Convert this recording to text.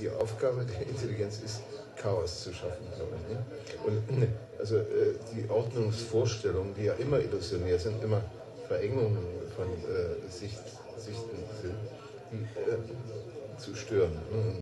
die Aufgabe der Intelligenz ist, Chaos zu schaffen, glaube ich. Ne? Und ne, also äh, die Ordnungsvorstellungen, die ja immer illusionär sind, immer Verengungen von äh, Sicht, Sichten sind, die, äh, zu stören. Ne?